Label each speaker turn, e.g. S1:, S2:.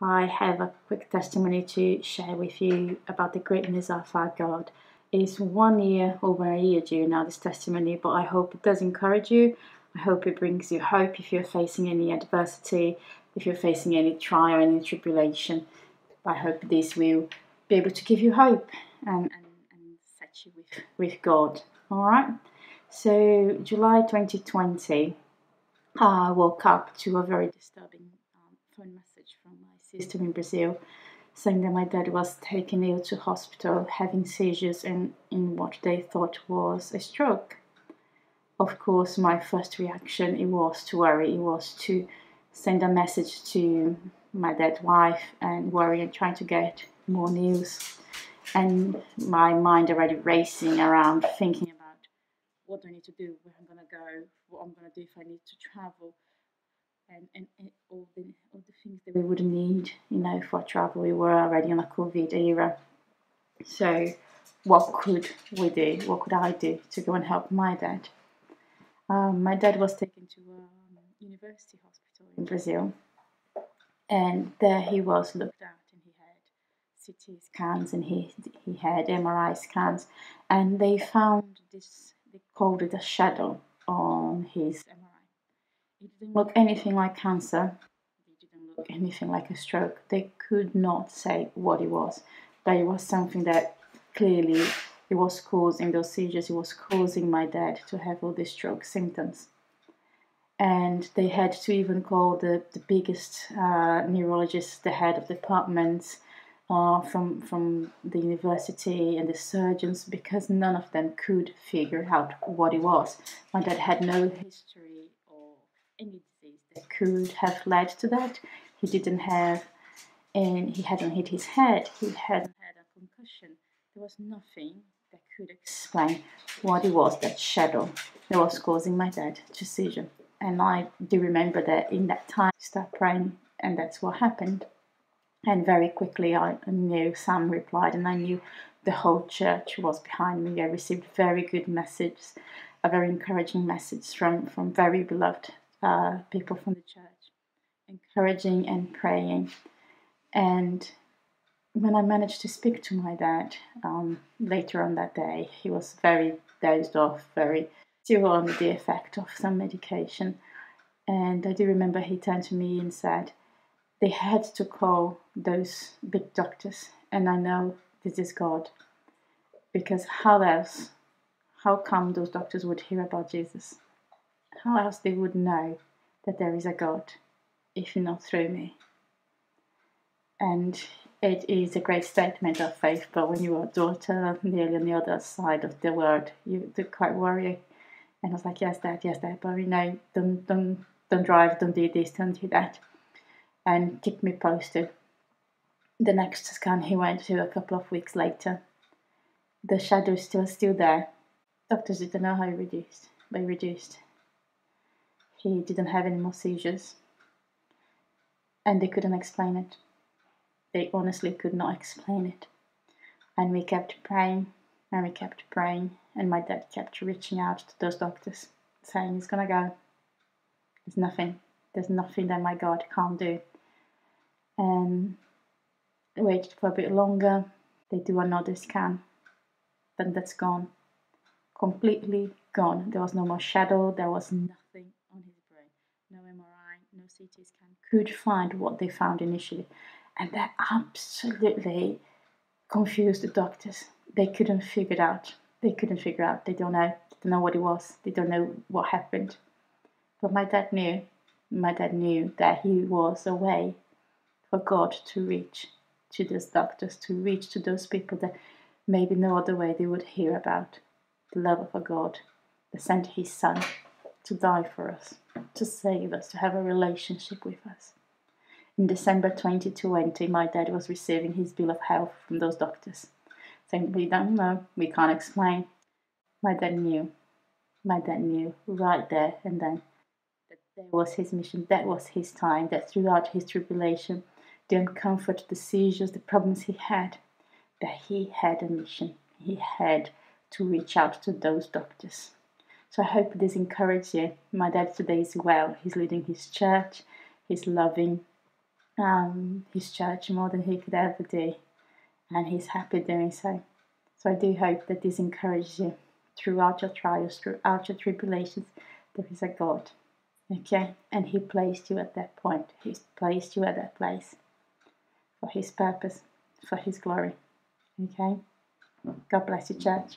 S1: I have a quick testimony to share with you about the greatness of our God. It's one year, over a year due now, this testimony, but I hope it does encourage you. I hope it brings you hope if you're facing any adversity, if you're facing any trial, any tribulation. I hope this will be able to give you hope and, and, and set you with, with God. All right? So, July 2020, I woke up to a very disturbing um, phone message from my sister in Brazil saying that my dad was taken ill to hospital having seizures and in what they thought was a stroke. Of course, my first reaction it was to worry, it was to send a message to my dad's wife and worry and trying to get more news. And my mind already racing around thinking about what do I need to do, where I'm gonna go, what I'm gonna do if I need to travel and, and, and all the all the things that we would need, you know, for travel. We were already on a COVID era. So what could we do? What could I do to go and help my dad? Um, my dad was taken to a um, university hospital in Brazil, and there he was looked at, and he had CT scans and he he had MRI scans, and they found this. They called it a shadow on his MRI it didn't look anything like cancer. It didn't look anything like a stroke. They could not say what it was, but it was something that clearly it was causing those seizures. It was causing my dad to have all these stroke symptoms. And they had to even call the, the biggest uh, neurologist, the head of the department uh, from from the university and the surgeons because none of them could figure out what it was. My dad had no history any disease that could have led to that. He didn't have, and he hadn't hit his head, he hadn't had a concussion. There was nothing that could explain what it was that shadow that was causing my dad to seizure. And I do remember that in that time, I started praying, and that's what happened. And very quickly, I knew Sam replied, and I knew the whole church was behind me. I received very good messages, a very encouraging message from, from very beloved uh, people from the church, encouraging and praying. And when I managed to speak to my dad um, later on that day, he was very dozed off, very still under the effect of some medication. And I do remember he turned to me and said, They had to call those big doctors, and I know this is God. Because how else, how come those doctors would hear about Jesus? How else they would know that there is a God if not through me? And it is a great statement of faith, but when you are a daughter nearly on the other side of the world, you do quite worry. And I was like, yes, dad, yes, dad, but you know, don't, don't, don't drive, don't do this, don't do that. And keep me posted. The next scan he went to a couple of weeks later, the shadow still still there. Doctors didn't know how he reduced, but he reduced he didn't have any more seizures. And they couldn't explain it. They honestly could not explain it. And we kept praying and we kept praying. And my dad kept reaching out to those doctors saying, He's gonna go. There's nothing. There's nothing that my God can't do. And waited for a bit longer. They do another scan. Then that's gone. Completely gone. There was no more shadow. There was nothing. No MRI, no CT scan could find what they found initially. And that absolutely confused the doctors. They couldn't figure it out. They couldn't figure out. They don't know. They don't know what it was. They don't know what happened. But my dad knew. My dad knew that he was a way for God to reach to those doctors, to reach to those people that maybe no other way they would hear about the love of a God that sent his son to die for us, to save us, to have a relationship with us. In December 2020, my dad was receiving his bill of health from those doctors, saying, We don't know, we can't explain. My dad knew. My dad knew right there and then that there was his mission, that was his time, that throughout his tribulation, the uncomfort, the seizures, the problems he had, that he had a mission. He had to reach out to those doctors. So I hope this encourages you. My dad today is well. He's leading his church. He's loving um, His church more than He could ever do, and He's happy doing so. So I do hope that this encourages you throughout your trials, throughout your tribulations. There is a God, okay, and He placed you at that point. He's placed you at that place for His purpose, for His glory, okay. God bless you, church.